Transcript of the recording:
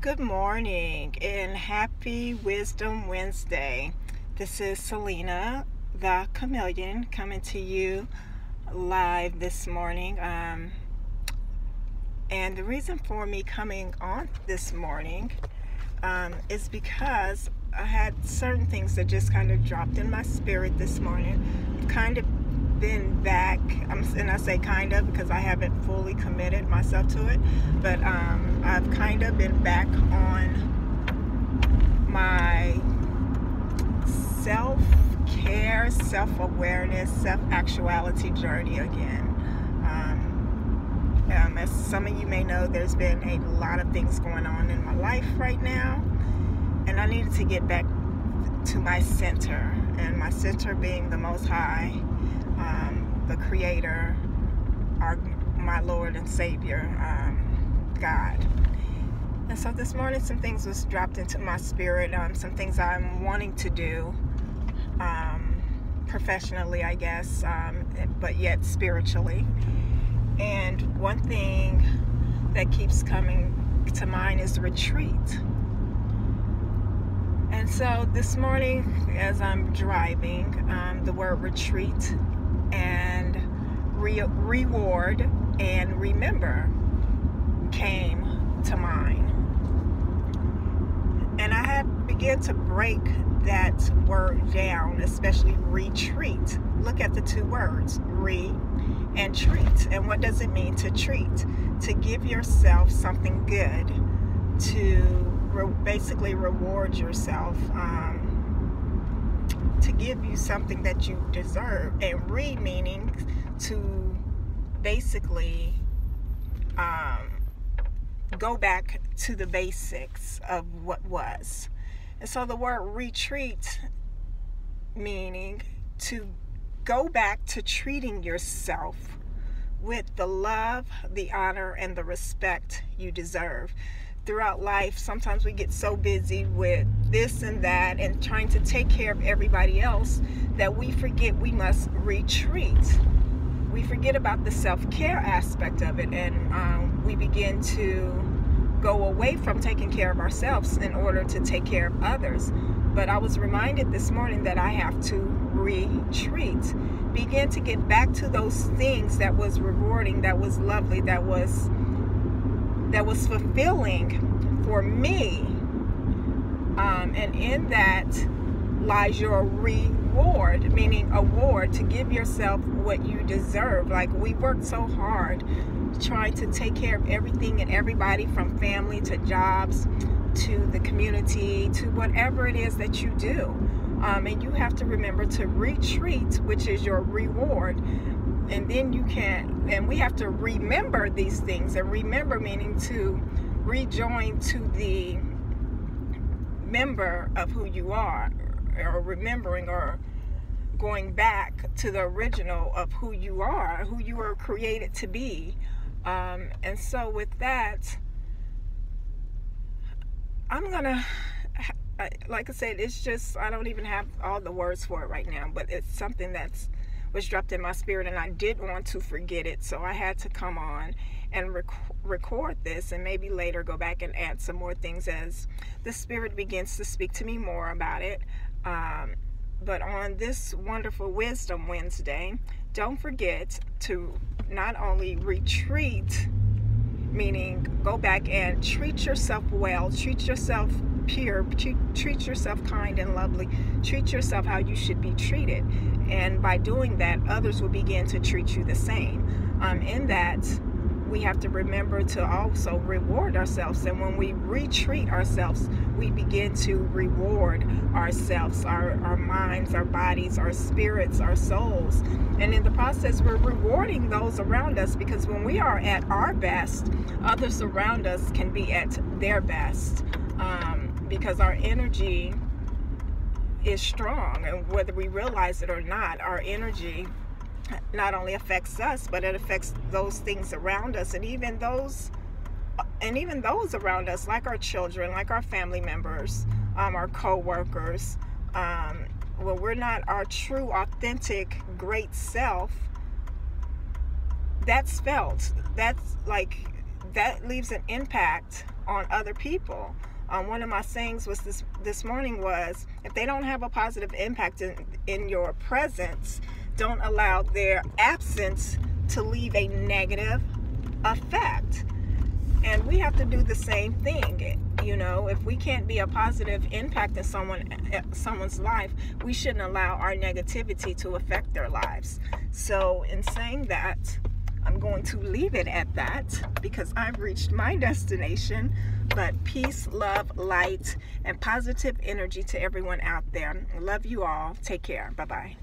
Good morning and happy Wisdom Wednesday. This is Selena, the chameleon, coming to you live this morning. Um, and the reason for me coming on this morning um, is because I had certain things that just kind of dropped in my spirit this morning. I've kind of been back, and I say kind of because I haven't fully committed myself to it, but um, I've kind of been back on my self care, self awareness, self actuality journey again. Um, um, as some of you may know, there's been a lot of things going on in my life right now, and I needed to get back to my center, and my center being the Most High um, the Creator, our my Lord and Savior, um, God. And so this morning, some things was dropped into my spirit. Um, some things I'm wanting to do um, professionally, I guess, um, but yet spiritually. And one thing that keeps coming to mind is retreat. And so this morning, as I'm driving, um, the word retreat and re- reward and remember came to mind. And I had begun to break that word down, especially retreat. Look at the two words, re and treat. And what does it mean to treat? To give yourself something good, to re- basically reward yourself. Um, to give you something that you deserve. And re meaning to basically um, go back to the basics of what was. And so the word retreat meaning to go back to treating yourself with the love, the honor, and the respect you deserve throughout life, sometimes we get so busy with this and that and trying to take care of everybody else that we forget we must retreat. We forget about the self care aspect of it and um, we begin to go away from taking care of ourselves in order to take care of others. But I was reminded this morning that I have to retreat. Begin to get back to those things that was rewarding, that was lovely, that was that was fulfilling for me. Um, and in that lies your reward, meaning award to give yourself what you deserve. Like we worked so hard trying to take care of everything and everybody from family to jobs to the community to whatever it is that you do. Um, and you have to remember to retreat, which is your reward and then you can and we have to remember these things and remember meaning to rejoin to the member of who you are or remembering or going back to the original of who you are who you were created to be. Um, and so with that i'm gonna like i said it's just i don't even have all the words for it right now but it's something that's was dropped in my spirit and I did want to forget it. So I had to come on and rec- record this and maybe later go back and add some more things as the spirit begins to speak to me more about it. Um, but on this wonderful Wisdom Wednesday, don't forget to not only retreat, meaning go back and treat yourself well, treat yourself pure, treat, yourself kind and lovely, treat yourself how you should be treated. And by doing that, others will begin to treat you the same. Um, in that, we have to remember to also reward ourselves. And when we retreat ourselves, we begin to reward ourselves, our, our minds, our bodies, our spirits, our souls. And in the process, we're rewarding those around us because when we are at our best, others around us can be at their best. Um, because our energy is strong and whether we realize it or not our energy not only affects us but it affects those things around us and even those and even those around us like our children like our family members um, our co-workers um, when we're not our true authentic great self that's felt that's like that leaves an impact on other people. Um, one of my sayings was this this morning was if they don't have a positive impact in, in your presence, don't allow their absence to leave a negative effect. And we have to do the same thing. You know, if we can't be a positive impact in someone eh, someone's life, we shouldn't allow our negativity to affect their lives. So, in saying that, I'm going to leave it at that because I've reached my destination. But peace, love, light, and positive energy to everyone out there. Love you all. Take care. Bye bye.